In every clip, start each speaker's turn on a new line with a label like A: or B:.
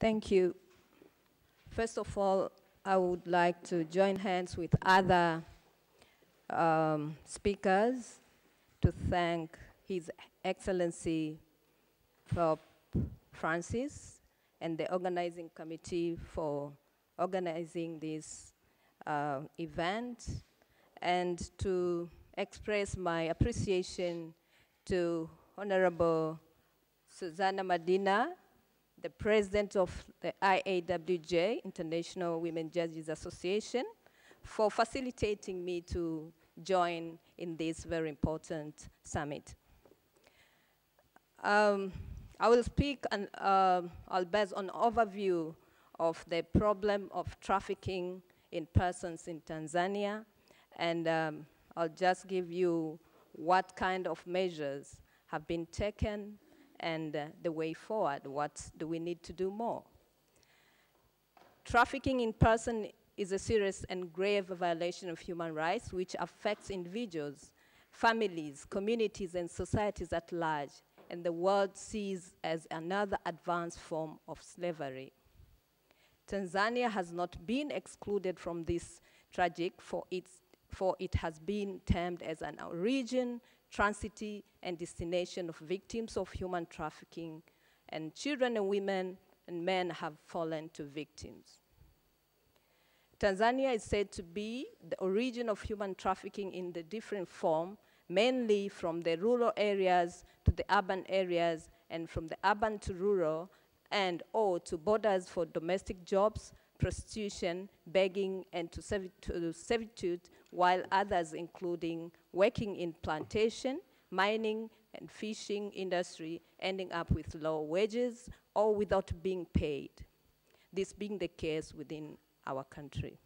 A: Thank you. First of all, I would like to join hands with other um, speakers to thank His Excellency Pope Francis and the organizing committee for organizing this uh, event and to express my appreciation to Honorable Susana Medina, the president of the IAWJ, International Women Judges Association, for facilitating me to join in this very important summit. Um, I will speak and uh, I'll base on overview of the problem of trafficking in persons in Tanzania, and um, I'll just give you what kind of measures have been taken and uh, the way forward. What do we need to do more? Trafficking in person is a serious and grave violation of human rights which affects individuals, families, communities, and societies at large, and the world sees as another advanced form of slavery. Tanzania has not been excluded from this tragic for, its, for it has been termed as an origin, transit, and destination of victims of human trafficking, and children and women and men have fallen to victims. Tanzania is said to be the origin of human trafficking in the different form, mainly from the rural areas to the urban areas and from the urban to rural and or to borders for domestic jobs, prostitution, begging, and to, to uh, servitude, while others including working in plantation, mining, and fishing industry ending up with low wages or without being paid. This being the case within our country.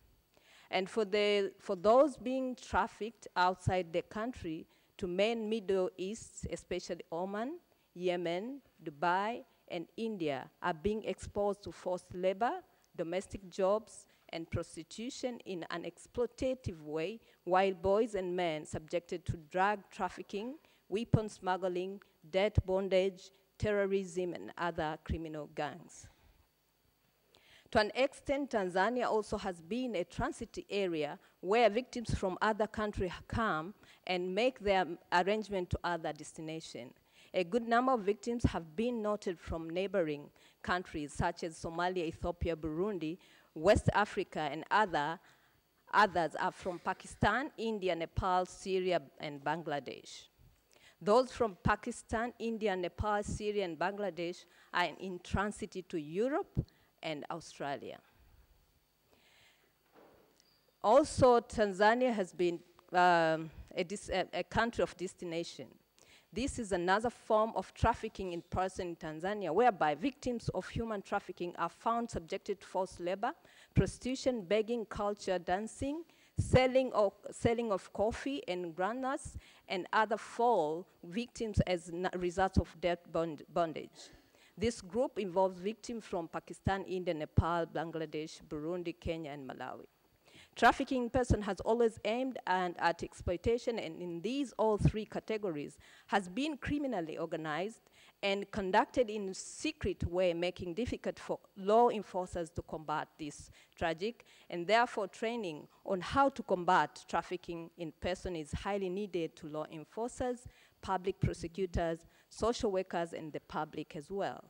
A: And for, the, for those being trafficked outside the country to main Middle East, especially Oman, Yemen, Dubai, and India, are being exposed to forced labor, domestic jobs, and prostitution in an exploitative way, while boys and men subjected to drug trafficking, weapon smuggling, debt bondage, terrorism, and other criminal gangs. To an extent, Tanzania also has been a transit area where victims from other countries come and make their arrangement to other destinations. A good number of victims have been noted from neighboring countries such as Somalia, Ethiopia, Burundi, West Africa, and other, others are from Pakistan, India, Nepal, Syria, and Bangladesh. Those from Pakistan, India, Nepal, Syria, and Bangladesh are in transit to Europe and Australia. Also, Tanzania has been um, a, a, country of destination. This is another form of trafficking in person in Tanzania, whereby victims of human trafficking are found subjected to forced labor, prostitution, begging, culture, dancing, selling of, selling of coffee and granules, and other fall victims as a result of debt bond bondage. This group involves victims from Pakistan, India, Nepal, Bangladesh, Burundi, Kenya, and Malawi. Trafficking in person has always aimed and at exploitation and in these all three categories has been criminally organized and conducted in a secret way, making difficult for law enforcers to combat this tragic, and therefore training on how to combat trafficking in person is highly needed to law enforcers, public prosecutors, social workers, and the public as well.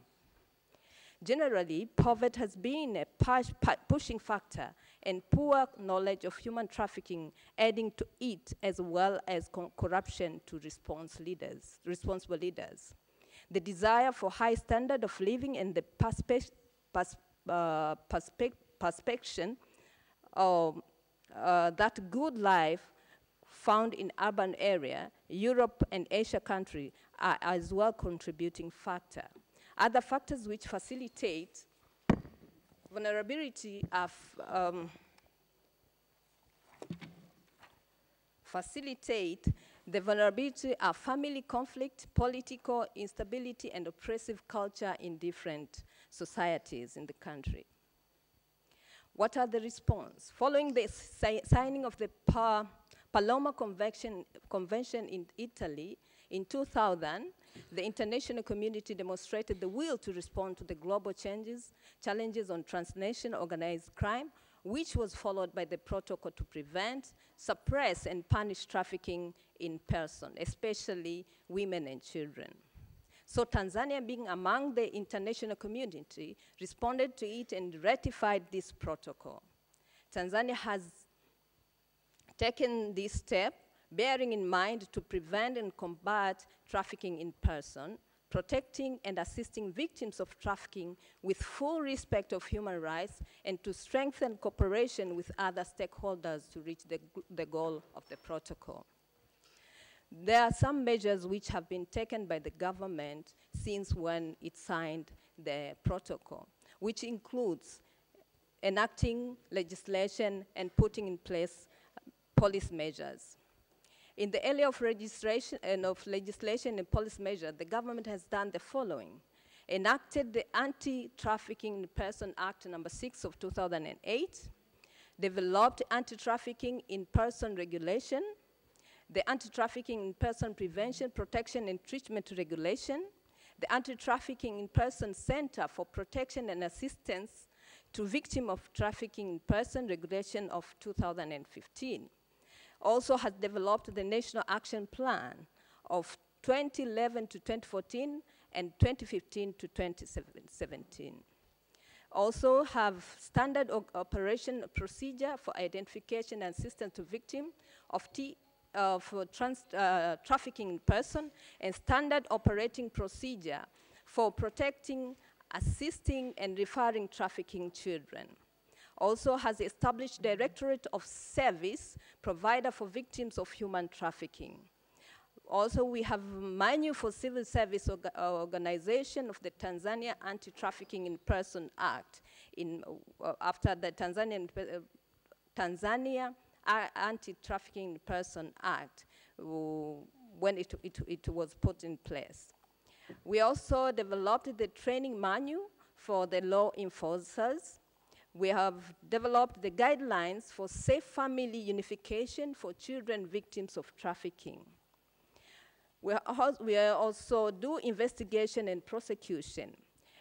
A: Generally, poverty has been a push, pushing factor and poor knowledge of human trafficking adding to it as well as corruption to response leaders, responsible leaders. The desire for high standard of living and the perspe pers uh, perspe perspection of uh, that good life found in urban area, Europe and Asia country are as well contributing factor. Other factors which facilitate vulnerability are um, facilitate the vulnerability of family conflict, political instability, and oppressive culture in different societies in the country. What are the response? Following the si signing of the pa Palermo Convention, Convention in Italy in 2000, the international community demonstrated the will to respond to the global changes, challenges on transnational organized crime, which was followed by the protocol to prevent, suppress, and punish trafficking in person, especially women and children. So Tanzania, being among the international community, responded to it and ratified this protocol. Tanzania has taken this step bearing in mind to prevent and combat trafficking in person, protecting and assisting victims of trafficking with full respect of human rights, and to strengthen cooperation with other stakeholders to reach the, the goal of the protocol. There are some measures which have been taken by the government since when it signed the protocol, which includes enacting legislation and putting in place police measures. In the area of registration and of legislation and policy measure, the government has done the following. Enacted the Anti-Trafficking in Person Act number 6 of 2008, developed anti-trafficking in person regulation, the Anti-Trafficking in Person Prevention, Protection and Treatment Regulation, the Anti-Trafficking in Person Center for Protection and Assistance to Victim of Trafficking in Person Regulation of 2015 also has developed the National Action Plan of 2011 to 2014 and 2015 to 2017. Also have standard operation procedure for identification and assistance to victim of, T, of trans, uh, trafficking in person and standard operating procedure for protecting, assisting, and referring trafficking children also has established Directorate of Service Provider for Victims of Human Trafficking. Also, we have Manu for Civil Service orga Organization of the Tanzania Anti-Trafficking in Person Act in, uh, after the Tanzanian, uh, Tanzania Anti-Trafficking in Person Act uh, when it, it, it was put in place. We also developed the training manual for the law enforcers we have developed the guidelines for safe family unification for children victims of trafficking. We, also do investigation and prosecution.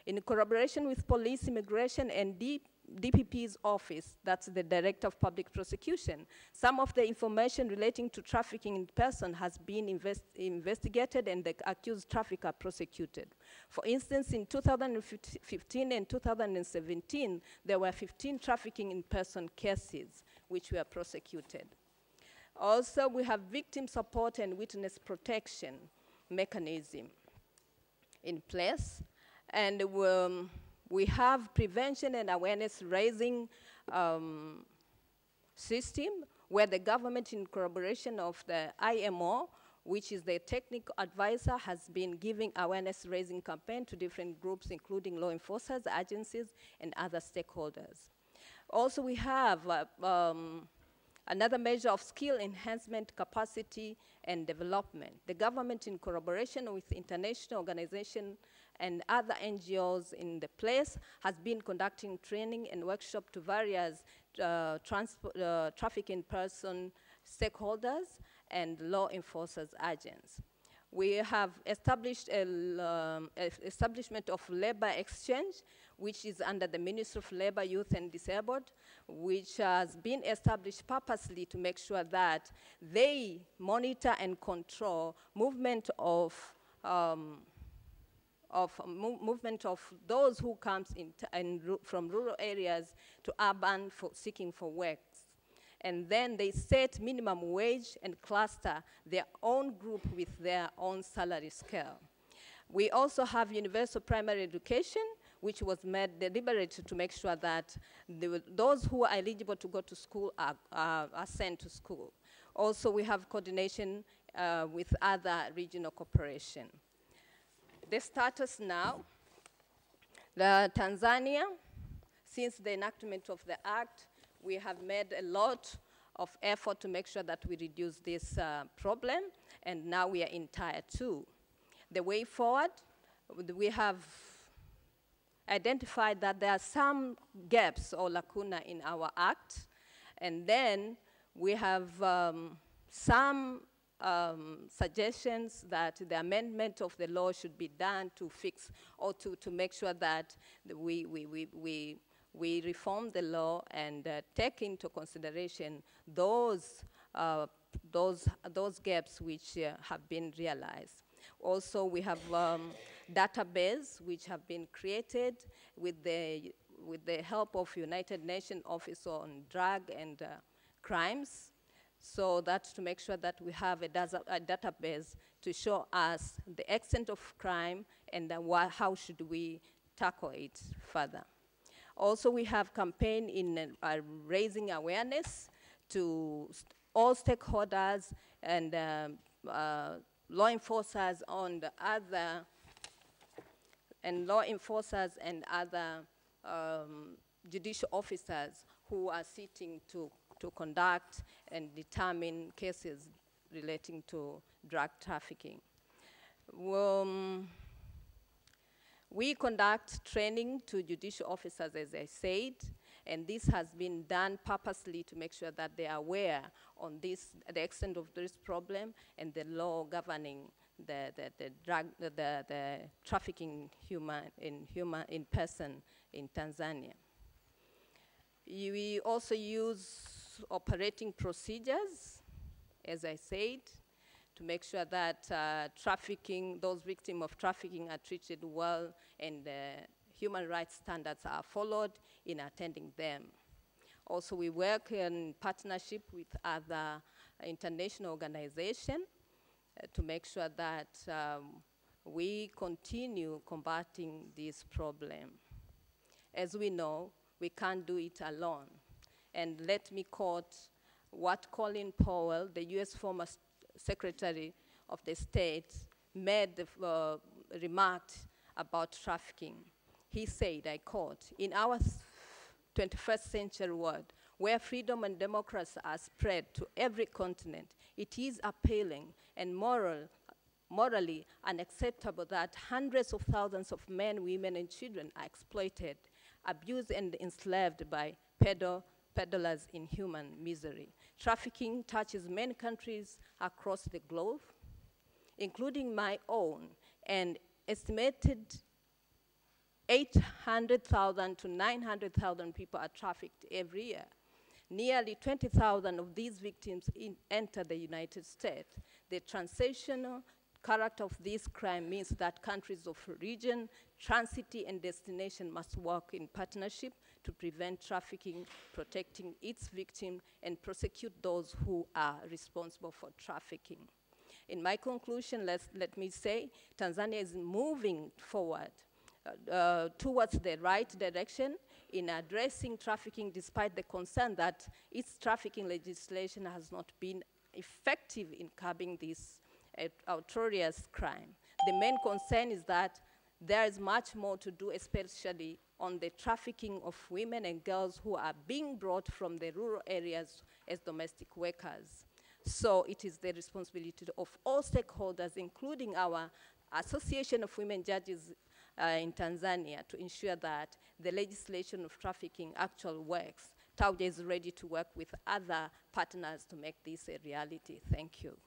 A: In collaboration with police, immigration, and deep DPP's office, that's the Director of Public Prosecution, some of the information relating to trafficking in person has been invest investigated and the accused trafficker prosecuted. For instance, in 2015 and 2017, there were 15 trafficking in person cases which were prosecuted. Also, we have victim support and witness protection mechanism in place, and um, we have prevention and awareness raising um, system where the government in collaboration of the IMO, which is the technical advisor, has been giving awareness raising campaign to different groups, including law enforcers, agencies, and other stakeholders. Also, we have uh, um, another measure of skill enhancement, capacity, and development. The government, in collaboration with international organizations and other NGOs in the place has been conducting training and workshop to various uh, uh, trafficking person stakeholders and law enforcers agents. We have established a um, establishment of labor exchange, which is under the Ministry of Labor, Youth and Disabled, which has been established purposely to make sure that they monitor and control movement of um, of movement of those who comes in, in from rural areas to urban for seeking for work. And then they set minimum wage and cluster their own group with their own salary scale. We also have universal primary education, which was made deliberate to make sure that those who are eligible to go to school are, are sent to school. Also, we have coordination uh, with other regional cooperation the status now, the Tanzania, since the enactment of the act, we have made a lot of effort to make sure that we reduce this uh, problem, and now we are in tier two. The way forward, we have identified that there are some gaps or lacuna in our act, and then we have um, some um, suggestions that the amendment of the law should be done to fix or to, to make sure that we, we, we, we, we reform the law and uh, take into consideration those, uh, those, those gaps which uh, have been realized. Also, we have um, database which have been created with the, with the help of United Nations Office on Drug and uh, Crimes, so that to make sure that we have a, a database to show us the extent of crime and how should we tackle it further. Also, we have campaign in uh, raising awareness to all stakeholders and um, uh, law enforcers on the other and law enforcers and other um, judicial officers who are sitting to, to conduct and determine cases relating to drug trafficking. Um, we conduct training to judicial officers, as I said, and this has been done purposely to make sure that they are aware on this, the extent of this problem and the law governing the, the, the drug, the, the, the trafficking human, in, human, in person in Tanzania. We also use operating procedures, as I said, to make sure that uh, trafficking, those victims of trafficking are treated well and uh, human rights standards are followed in attending them. Also, we work in partnership with other international organizations uh, to make sure that um, we continue combating this problem. As we know, we can't do it alone. And let me quote what Colin Powell, the US former Secretary of the State, made the uh, remark about trafficking. He said, I quote, in our 21st century world, where freedom and democracy are spread to every continent, it is appealing and moral, morally unacceptable that hundreds of thousands of men, women, and children are exploited, abused, and enslaved by pedo peddlers in human misery. Trafficking touches many countries across the globe, including my own, and estimated 800,000 to 900,000 people are trafficked every year. Nearly 20,000 of these victims enter the United States. The transactional character of this crime means that countries of region, transit, and destination must work in partnership to prevent trafficking, protecting its victims, and prosecute those who are responsible for trafficking. In my conclusion, let let me say Tanzania is moving forward uh, uh, towards the right direction in addressing trafficking despite the concern that its trafficking legislation has not been effective in curbing this uh, outrageous crime. The main concern is that there is much more to do, especially on the trafficking of women and girls who are being brought from the rural areas as domestic workers. So it is the responsibility of all stakeholders, including our Association of Women Judges uh, in Tanzania, to ensure that the legislation of trafficking actually works. TAWJA is ready to work with other partners to make this a reality. Thank you.